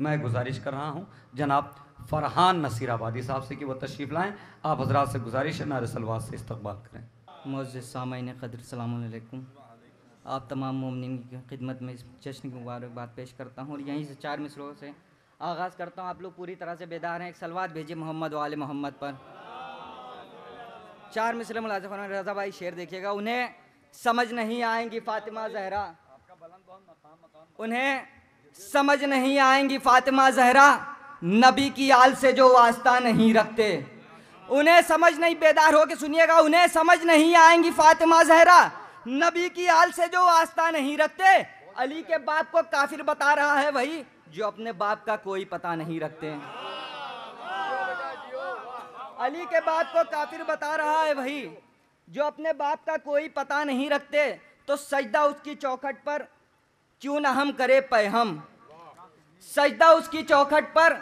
मैं गुजारिश कर रहा हूँ, जनाब फरहान नसीराबादी साहब से कि वो तशरीफ़ लाएँ। आप हजरात से गुजारिश है नार सलवार से इस्तकबाल करें। मोज़ सामीन कदर सलामकुम आप तमाम ममिन की खिदमत में इस जश्न की मुबारकबाद पेश करता हूँ और यहीं से चार मिसरों से आगाज़ करता हूँ। आप लोग पूरी तरह से बेदार हैं। एक सलवात भेजिए मोहम्मद वाले मोहम्मद पर। चार मिसरे मुलाजम रजा भाई शेर देखिएगा, उन्हें समझ नहीं आएँगी फातिमा जहरा। उन्हें समझ नहीं आएँगी फातिमा जहरा, नबी की आल से जो वास्ता नहीं रखते। उन्हें समझ नहीं, बेदार हो के सुनिएगा, उन्हें समझ नहीं आएँगी फातिमा जहरा, नबी की आल से जो वास्ता नहीं रखते। अली के बाप को काफिर बता रहा है वही, जो अपने बाप का कोई पता नहीं रखते। अली के बाप को काफिर बता रहा है वही, जो अपने बाप का कोई पता नहीं रखते तो सजदा उसकी चौखट पर क्यों ना हम करे हम? सजदा उसकी चौखट पर,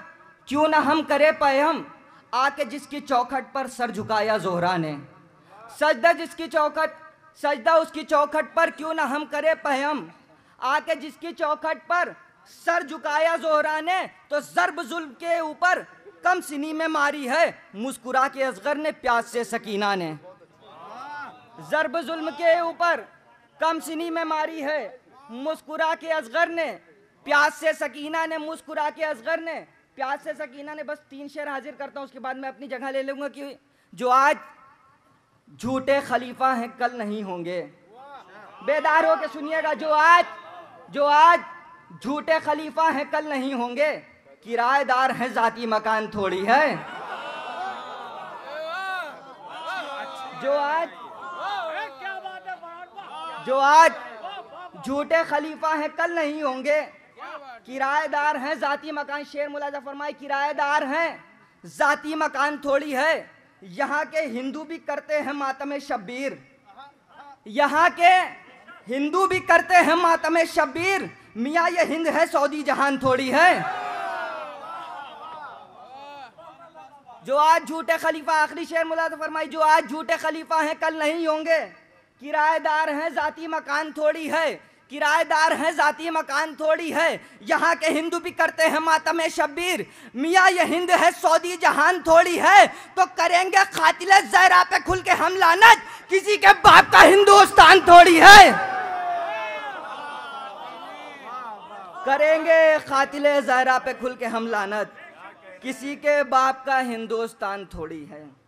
क्यों ना हम करे हम? आके जिसकी चौखट पर सर झुकाया जोहरा ने। सजदा जिसकी चौखट, सजदा उसकी चौखट पर क्यों ना हम करे पहम आके जिसकी चौखट पर सर झुकाया जोहरा ने तो जरब जुल्म के ऊपर कम सिनी में मारी है, मुस्कुरा के असगर ने प्यास से सकीना ने। जरब जुल्म के ऊपर कम सिनी में मारी है मुस्कुरा के असगर ने, प्यास से सकीना ने मुस्कुरा के असगर ने, प्यास से सकीना ने बस तीन शेर हाजिर करता हूँ, उसके बाद मैं अपनी जगह ले लूँगा कि जो आज झूठे खलीफा हैं, कल नहीं होंगे। बेदार हो के सुनिएगा, जो आज जो आज झूठे खलीफा हैं, कल नहीं होंगे। किराएदार हैं, जाती मकान थोड़ी है। जो आज जो आज झूठे खलीफा हैं, कल नहीं होंगे। किराएदार हैं, जाती मकान, शेर मुलाजा फरमाए, किराएदार हैं, जाती मकान थोड़ी है। यहाँ के हिंदू भी करते हैं मातम शब्बीर। यहाँ के हिंदू भी करते हैं मातम शब्बीर। मियाँ, ये हिंद है, सऊदी जहान थोड़ी है। जो आज झूठे खलीफा, आखिरी शेर मुला फरमाई जो आज झूठे खलीफा हैं, कल नहीं होंगे। किराएदार हैं, जाती मकान थोड़ी है। किराएदार हैं, जाती मकान थोड़ी है। यहाँ के हिंदू भी करते हैं मातम शब्बीर। मियाँ, ये हिंद है, सऊदी जहान थोड़ी है। तो करेंगे खातिल जहरा पे खुल के हम लानत किसी के बाप का हिंदुस्तान थोड़ी है। करेंगे खातिल जहरा पे खुल के हम लानत किसी के बाप का हिंदुस्तान थोड़ी है।